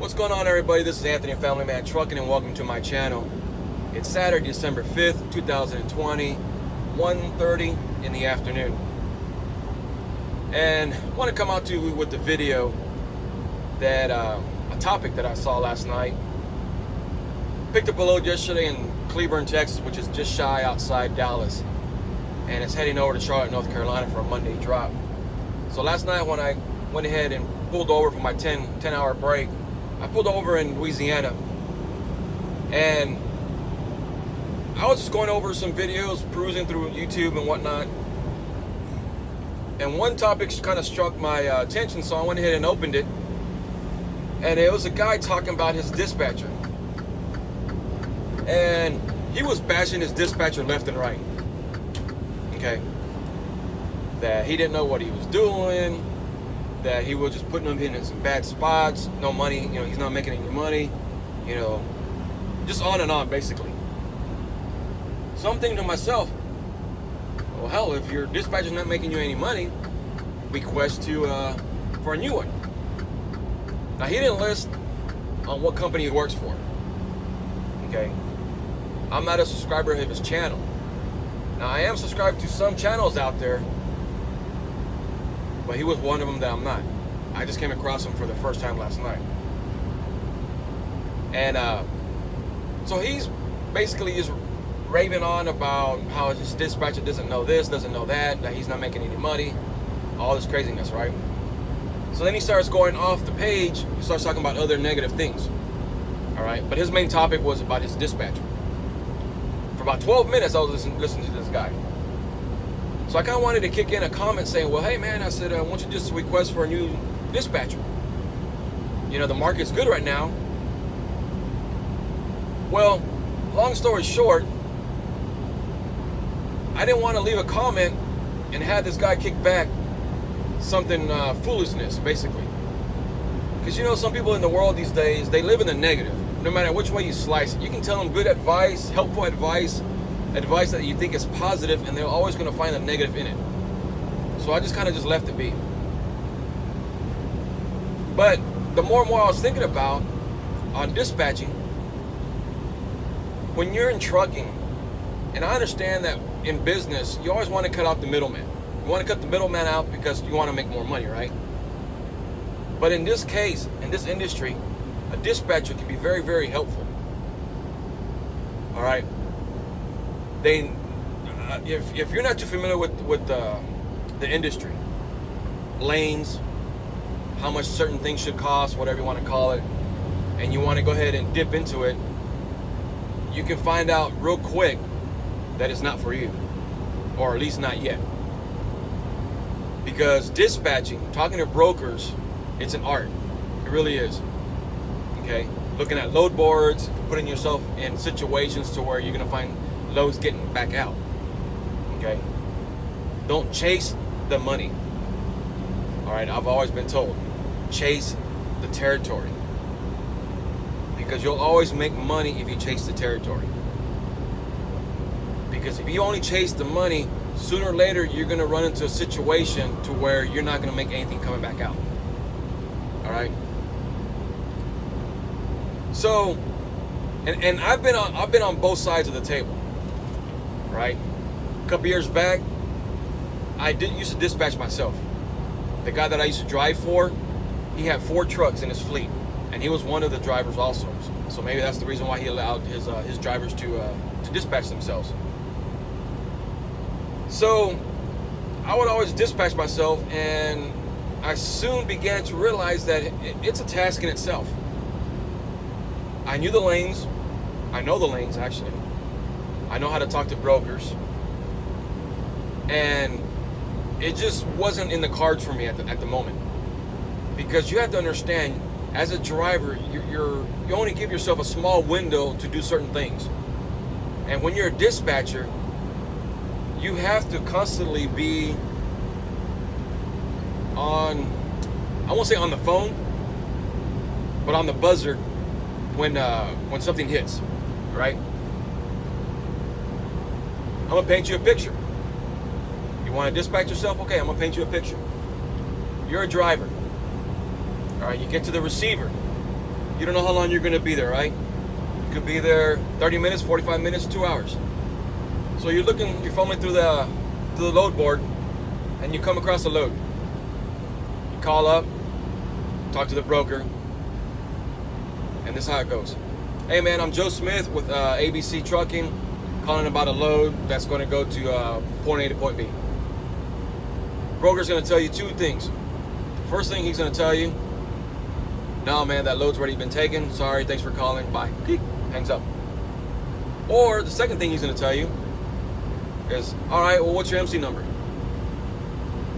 What's going on everybody? This is Anthony Family Man Trucking and welcome to my channel. It's Saturday, December 5th, 2020, 1.30 in the afternoon. And I want to come out to you with the video that, uh, a topic that I saw last night. Picked up a load yesterday in Cleburne, Texas, which is just shy outside Dallas. And it's heading over to Charlotte, North Carolina for a Monday drop. So last night when I went ahead and pulled over for my 10, 10 hour break, I pulled over in Louisiana and I was just going over some videos, perusing through YouTube and whatnot. And one topic kind of struck my uh, attention, so I went ahead and opened it. And it was a guy talking about his dispatcher. And he was bashing his dispatcher left and right. Okay. That he didn't know what he was doing, that he was just putting him in some bad spots, no money, you know, he's not making any money, you know, just on and on, basically. So I'm thinking to myself, well, hell, if your dispatcher's not making you any money, request to uh, for a new one. Now he didn't list on what company he works for. Okay, I'm not a subscriber of his channel. Now I am subscribed to some channels out there but he was one of them that I'm not. I just came across him for the first time last night. And uh, so he's basically just raving on about how his dispatcher doesn't know this, doesn't know that, that he's not making any money, all this craziness, right? So then he starts going off the page, he starts talking about other negative things. All right, but his main topic was about his dispatcher. For about 12 minutes, I was listening, listening to this guy. So I kind of wanted to kick in a comment saying, well, hey, man, I said, I want you just request for a new dispatcher. You know, the market's good right now. Well, long story short, I didn't want to leave a comment and have this guy kick back something uh, foolishness, basically. Because you know, some people in the world these days, they live in the negative. No matter which way you slice it, you can tell them good advice, helpful advice, advice that you think is positive and they're always going to find a negative in it. So I just kind of just left it be. But the more and more I was thinking about on dispatching, when you're in trucking, and I understand that in business, you always want to cut out the middleman. You want to cut the middleman out because you want to make more money, right? But in this case, in this industry, a dispatcher can be very, very helpful. All right they uh, if, if you're not too familiar with with the, the industry lanes how much certain things should cost whatever you want to call it and you want to go ahead and dip into it you can find out real quick that it's not for you or at least not yet. Because dispatching talking to brokers it's an art. It really is okay? Looking at load boards putting yourself in situations to where you're going to find loads getting back out. Okay? Don't chase the money. All right, I've always been told chase the territory. Because you'll always make money if you chase the territory. Because if you only chase the money, sooner or later you're going to run into a situation to where you're not going to make anything coming back out. All right? So, and, and I've been on I've been on both sides of the table right? A couple years back, I did used to dispatch myself. The guy that I used to drive for, he had four trucks in his fleet, and he was one of the drivers also. So maybe that's the reason why he allowed his uh, his drivers to uh, to dispatch themselves. So I would always dispatch myself, and I soon began to realize that it's a task in itself. I knew the lanes. I know the lanes actually. I know how to talk to brokers. And it just wasn't in the cards for me at the, at the moment. Because you have to understand, as a driver, you're, you're you only give yourself a small window to do certain things. And when you're a dispatcher, you have to constantly be on, I won't say on the phone, but on the buzzer when uh, when something hits, right? I'm gonna paint you a picture. You want to dispatch yourself? Okay, I'm gonna paint you a picture. You're a driver. All right, you get to the receiver. You don't know how long you're to be there, right? You could be there 30 minutes, 45 minutes, two hours. So you're looking, you're fumbling through the through the load board, and you come across a load. You call up, talk to the broker, and this is how it goes. Hey man, I'm Joe Smith with uh, ABC Trucking, calling about a load that's going to go to uh, point A to point B. Broker's going to tell you two things. First thing he's going to tell you, no man, that load's already been taken. Sorry, thanks for calling. Bye. Hangs up. Or the second thing he's going to tell you is, all right, well, what's your MC number?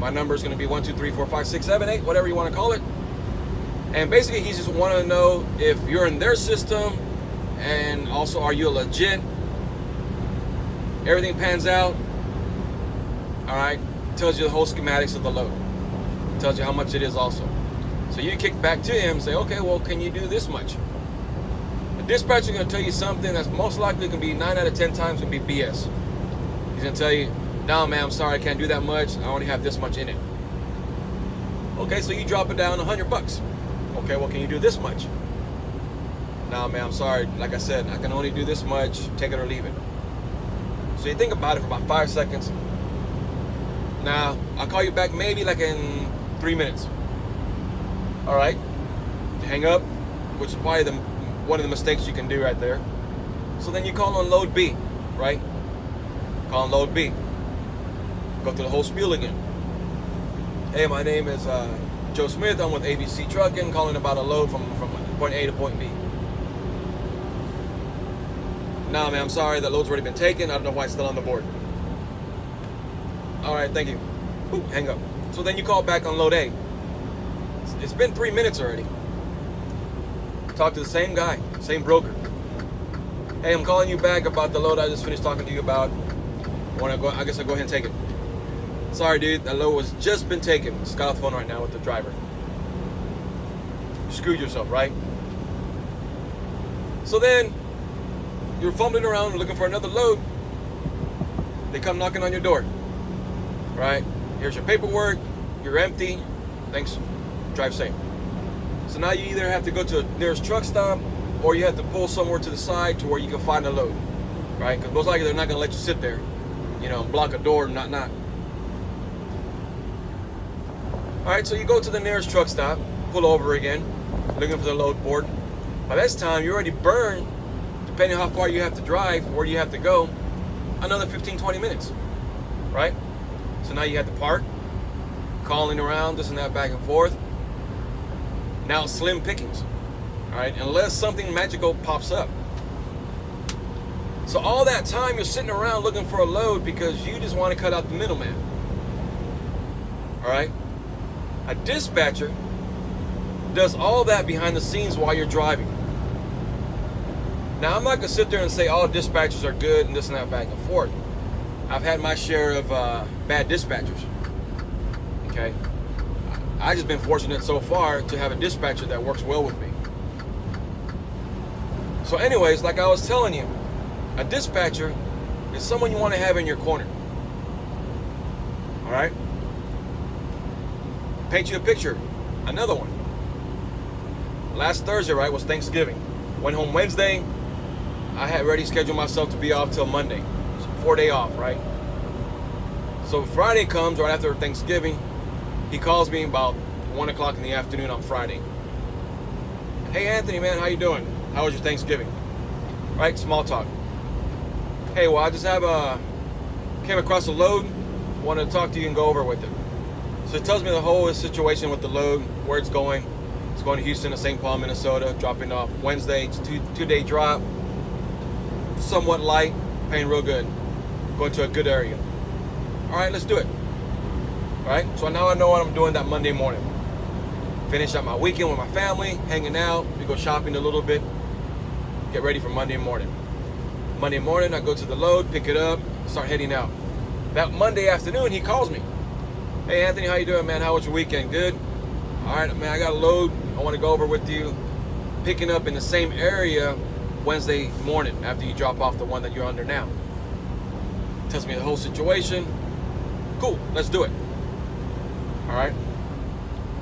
My number is going to be one two three four five six seven eight, whatever you want to call it. And basically, he just want to know if you're in their system, and also are you a legit. Everything pans out. All right, tells you the whole schematics of the load. Tells you how much it is also. So you kick back to him, and say, okay, well, can you do this much? The dispatcher is going to tell you something that's most likely to be nine out of ten times going to be BS. He's going to tell you, no, man, I'm sorry, I can't do that much. I only have this much in it. Okay, so you drop it down 100 bucks. Okay, well, can you do this much? Nah, man, I'm sorry. Like I said, I can only do this much. Take it or leave it. So you think about it for about five seconds. Now, I'll call you back maybe like in three minutes. All right? hang up, which is probably the, one of the mistakes you can do right there. So then you call on load B, right? Call on load B. Go through the whole spiel again. Hey, my name is uh, Joe Smith. I'm with ABC Trucking, calling about a load from, from point A to point B. Nah, man, I'm sorry. That load's already been taken. I don't know why it's still on the board. All right, thank you. Ooh, hang up. So then you call back on load A. It's been three minutes already. Talk to the same guy, same broker. Hey, I'm calling you back about the load I just finished talking to you about. Want to go. I guess I'll go ahead and take it. Sorry, dude. That load was just been taken. Just got off the phone right now with the driver. You screwed yourself, right? So then you're fumbling around looking for another load. They come knocking on your door. Right? Here's your paperwork. You're empty. Thanks. Drive safe. So now you either have to go to the nearest truck stop or you have to pull somewhere to the side to where you can find a load. Right? Because most likely they're not going to let you sit there, you know, block a door and not not. All right, so you go to the nearest truck stop, pull over again, looking for the load board. By this time, you already burned, depending how far you have to drive, where you have to go, another 15, 20 minutes, right? So now you have to park, calling around, this and that, back and forth. Now slim pickings, all right? Unless something magical pops up. So all that time you're sitting around looking for a load because you just want to cut out the middleman. All right? A dispatcher does all that behind the scenes while you're driving. Now, I'm not going to sit there and say all dispatchers are good and this and that back and forth. I've had my share of uh, bad dispatchers. Okay? I've just been fortunate so far to have a dispatcher that works well with me. So, anyways, like I was telling you, a dispatcher is someone you want to have in your corner. All right? Paint you a picture. Another one. Last Thursday, right, was Thanksgiving. Went home Wednesday. I had already scheduled myself to be off till Monday. Four day off, right? So Friday comes right after Thanksgiving. He calls me about one o'clock in the afternoon on Friday. Hey Anthony, man, how you doing? How was your Thanksgiving? Right, small talk. Hey, well, I just have a came across a load. Wanted to talk to you and go over with it. So it tells me the whole situation with the load, where it's going. It's going to Houston to St. Paul, Minnesota, dropping off Wednesday. It's two two day drop. Somewhat light, paying real good. Going to a good area. All right, let's do it. All right, so now I know what I'm doing that Monday morning. Finish up my weekend with my family, hanging out. We go shopping a little bit. Get ready for Monday morning. Monday morning, I go to the load, pick it up, start heading out. That Monday afternoon, he calls me. Hey Anthony, how you doing, man? How was your weekend? Good. All right, man. I got a load. I want to go over with you. Picking up in the same area Wednesday morning after you drop off the one that you're under now. Tells me the whole situation. Cool. Let's do it. All right.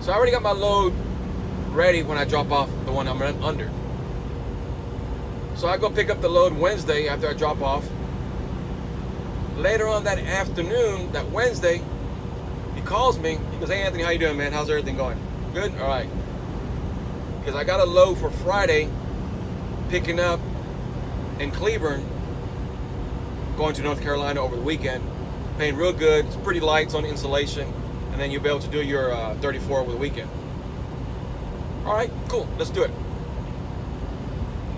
So I already got my load ready when I drop off the one I'm under. So I go pick up the load Wednesday after I drop off. Later on that afternoon, that Wednesday, he calls me. He goes, "Hey Anthony, how you doing, man? How's everything going? Good. All right." Because I got a load for Friday, picking up in Cleburne, going to North Carolina over the weekend, paying real good. It's pretty light it's on insulation, and then you'll be able to do your uh, 34 over the weekend. All right, cool. Let's do it.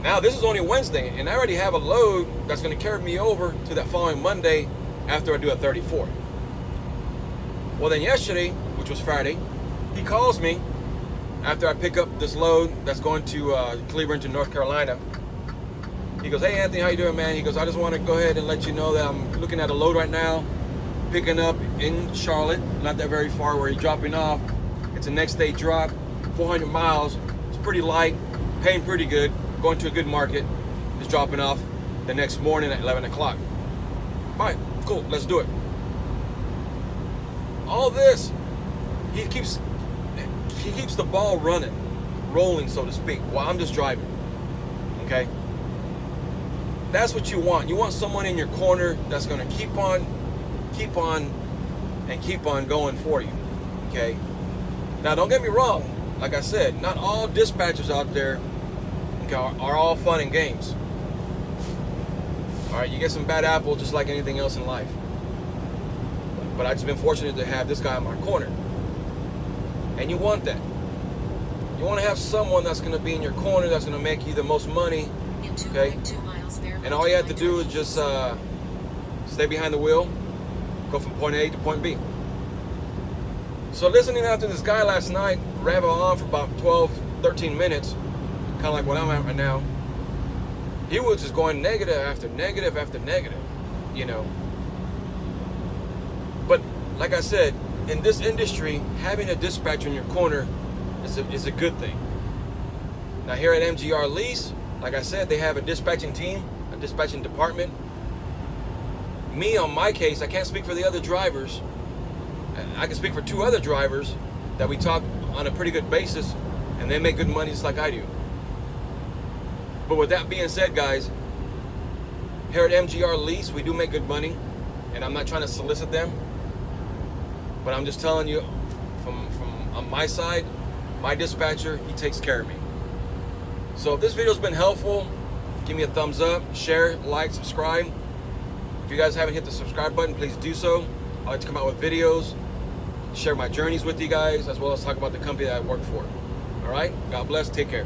Now this is only Wednesday, and I already have a load that's going to carry me over to that following Monday after I do a 34. Well, then yesterday, which was Friday, he calls me after I pick up this load that's going to uh, Cleburne to North Carolina. He goes, "Hey Anthony, how you doing, man?" He goes, "I just want to go ahead and let you know that I'm looking at a load right now, picking up in Charlotte, not that very far where he's dropping off. It's a next day drop, 400 miles. It's pretty light, paying pretty good, going to a good market. It's dropping off the next morning at 11 o'clock. All right, cool, let's do it. All this, he keeps he keeps the ball running, rolling, so to speak, while I'm just driving. Okay? That's what you want. You want someone in your corner that's going to keep on, keep on, and keep on going for you. Okay? Now, don't get me wrong. Like I said, not all dispatchers out there okay, are, are all fun and games. All right, you get some bad apples just like anything else in life. But I've just been fortunate to have this guy in my corner. And you want that. You want to have someone that's going to be in your corner, that's going to make you the most money. Okay? And all you have to do is just uh, stay behind the wheel, go from point A to point B. So listening after this guy last night, ramble on for about 12, 13 minutes, kind of like what I'm at right now, he was just going negative after negative after negative, you know. But like I said, in this industry, having a dispatcher in your corner is a, is a good thing. Now here at MGR Lease, like I said, they have a dispatching team, a dispatching department. Me, on my case, I can't speak for the other drivers. I can speak for two other drivers that we talk on a pretty good basis, and they make good money just like I do. But with that being said, guys, here at MGR Lease, we do make good money, and I'm not trying to solicit them. But I'm just telling you, from, from on my side, my dispatcher, he takes care of me. So if this video's been helpful, give me a thumbs up, share, like, subscribe. If you guys haven't hit the subscribe button, please do so. I like to come out with videos, share my journeys with you guys, as well as talk about the company that I work for. All right? God bless. Take care.